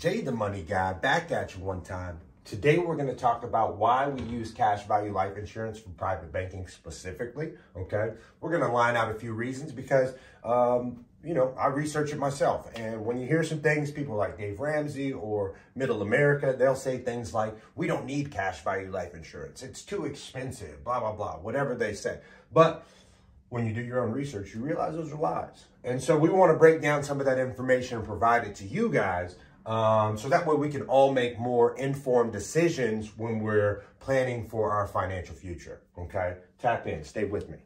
Jay the Money Guy back at you one time. Today we're going to talk about why we use cash value life insurance for private banking specifically. Okay, we're going to line out a few reasons because um, you know I research it myself, and when you hear some things, people like Dave Ramsey or Middle America, they'll say things like, "We don't need cash value life insurance; it's too expensive." Blah blah blah, whatever they say, but when you do your own research, you realize those are lies. And so we want to break down some of that information and provide it to you guys um, so that way we can all make more informed decisions when we're planning for our financial future. Okay? Tap in, stay with me.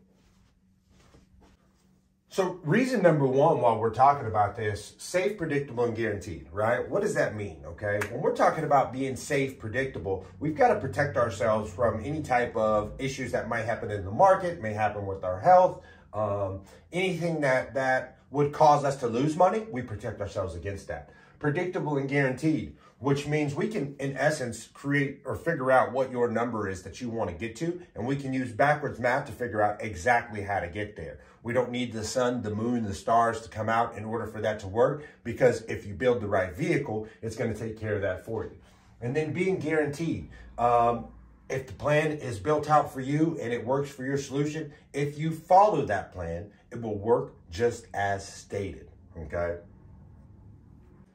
So, reason number one, while we're talking about this, safe, predictable, and guaranteed, right? What does that mean? Okay. When we're talking about being safe, predictable, we've got to protect ourselves from any type of issues that might happen in the market, may happen with our health, um, anything that, that would cause us to lose money, we protect ourselves against that. Predictable and guaranteed which means we can, in essence, create or figure out what your number is that you want to get to, and we can use backwards math to figure out exactly how to get there. We don't need the sun, the moon, the stars to come out in order for that to work, because if you build the right vehicle, it's going to take care of that for you. And then being guaranteed. Um, if the plan is built out for you and it works for your solution, if you follow that plan, it will work just as stated. Okay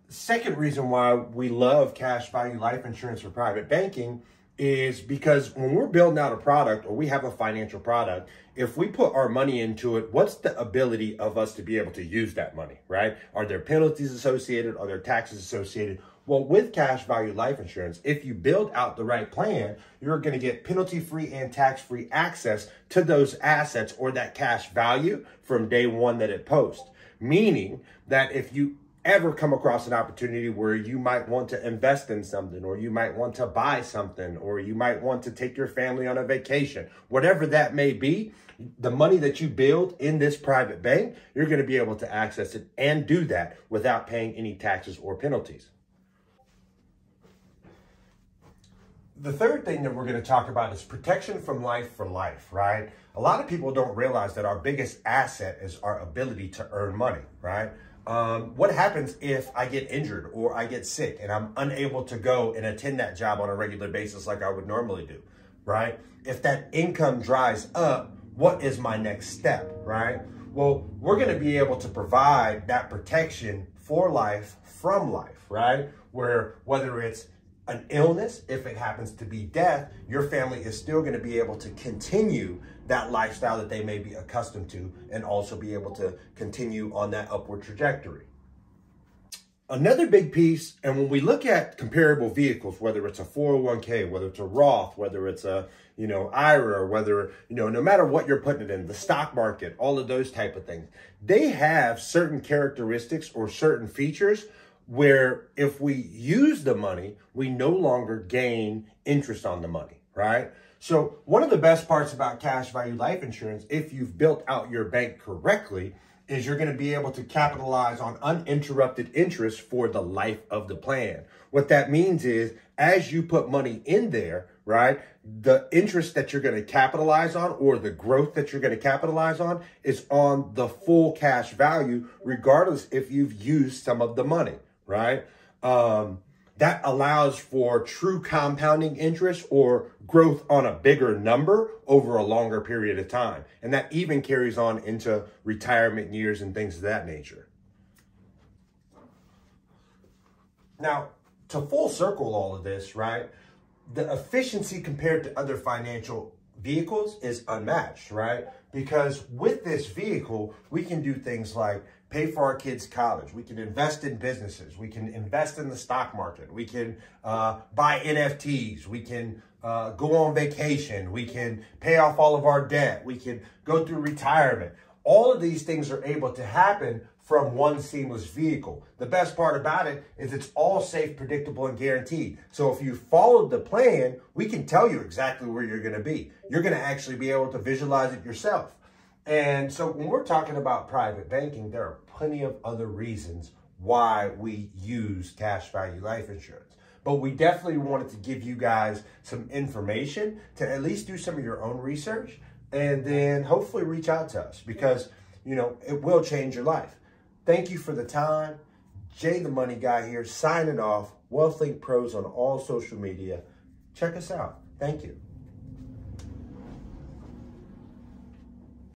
second reason why we love cash value life insurance for private banking is because when we're building out a product or we have a financial product, if we put our money into it, what's the ability of us to be able to use that money, right? Are there penalties associated? Are there taxes associated? Well, with cash value life insurance, if you build out the right plan, you're going to get penalty free and tax free access to those assets or that cash value from day one that it posts. Meaning that if you ever come across an opportunity where you might want to invest in something or you might want to buy something or you might want to take your family on a vacation, whatever that may be, the money that you build in this private bank, you're going to be able to access it and do that without paying any taxes or penalties. The third thing that we're going to talk about is protection from life for life, right? A lot of people don't realize that our biggest asset is our ability to earn money, right? Um, what happens if I get injured or I get sick and I'm unable to go and attend that job on a regular basis like I would normally do, right? If that income dries up, what is my next step, right? Well, we're going to be able to provide that protection for life from life, right? Where whether it's an illness, if it happens to be death, your family is still going to be able to continue that lifestyle that they may be accustomed to and also be able to continue on that upward trajectory. Another big piece, and when we look at comparable vehicles, whether it's a 401k, whether it's a Roth, whether it's a, you know, IRA, whether, you know, no matter what you're putting it in, the stock market, all of those type of things, they have certain characteristics or certain features where if we use the money, we no longer gain interest on the money, right? So one of the best parts about cash value life insurance, if you've built out your bank correctly, is you're going to be able to capitalize on uninterrupted interest for the life of the plan. What that means is as you put money in there, right, the interest that you're going to capitalize on or the growth that you're going to capitalize on is on the full cash value, regardless if you've used some of the money right? Um, that allows for true compounding interest or growth on a bigger number over a longer period of time. And that even carries on into retirement years and things of that nature. Now, to full circle all of this, right? The efficiency compared to other financial vehicles is unmatched, right? Because with this vehicle, we can do things like pay for our kids' college. We can invest in businesses. We can invest in the stock market. We can uh, buy NFTs. We can uh, go on vacation. We can pay off all of our debt. We can go through retirement. All of these things are able to happen from one seamless vehicle. The best part about it is it's all safe, predictable, and guaranteed. So if you followed the plan, we can tell you exactly where you're going to be. You're going to actually be able to visualize it yourself. And so when we're talking about private banking, there are plenty of other reasons why we use cash value life insurance. But we definitely wanted to give you guys some information to at least do some of your own research and then hopefully reach out to us because, you know, it will change your life. Thank you for the time. Jay the Money Guy here, signing off. WealthLink Pros on all social media. Check us out. Thank you.